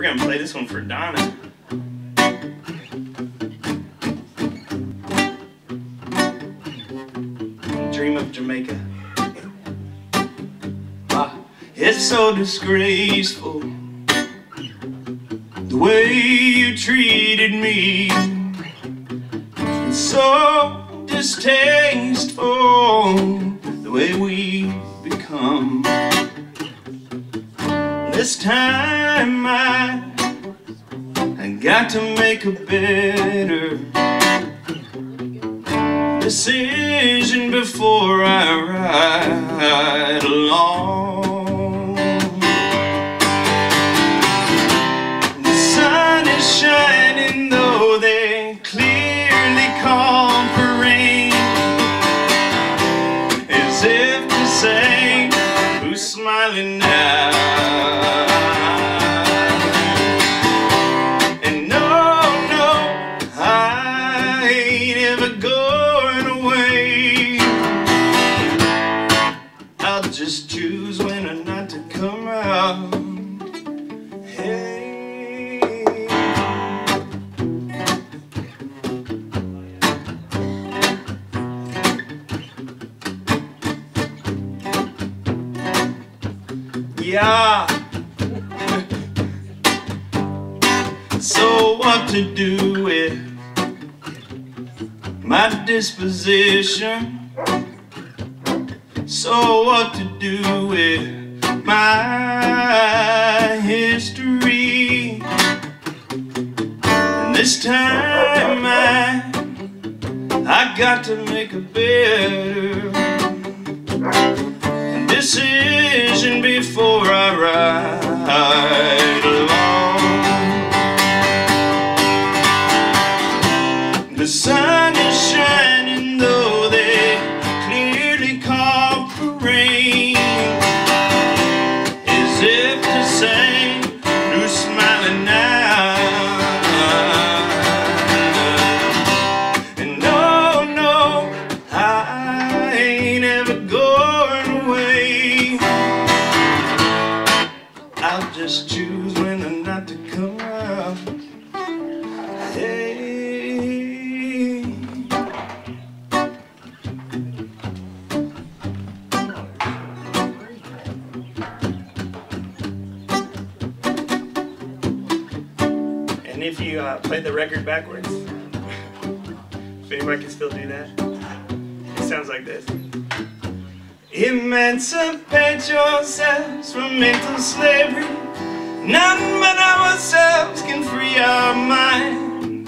We're gonna play this one for Donna. Dream of Jamaica. Ah, it's so disgraceful the way you treated me. It's so distasteful the way we become. This time got to make a better decision before I ride along. The sun is shining though they clearly call for rain As if to say, who's smiling now? I'll just choose when or not to come out Hey Yeah. so what to do with my disposition? So what to do with my history? And this time I I got to make a better decision before I ride along. The sun I'll just choose when or not to come. Hey. And if you uh, play the record backwards, if anybody can still do that, it sounds like this. Emancipate yourselves from mental slavery. None but ourselves can free our mind.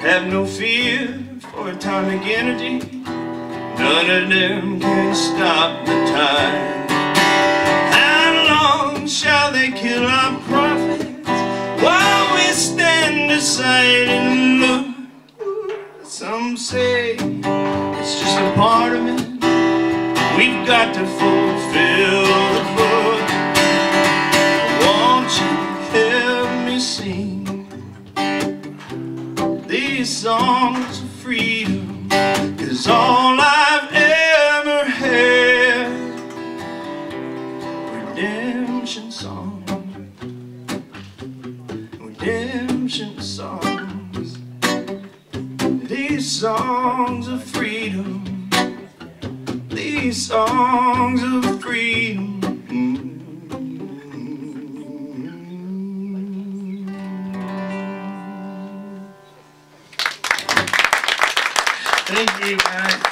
Have no fear for atomic energy. None of them can stop the time. How long shall they kill our prophets while we stand aside and look? Some say it's just a part of it. We've got to fulfill the book. Won't you help me sing these songs of freedom? Cause all I've ever had redemption songs, redemption songs, these songs of freedom songs of freedom. Thank you, guys.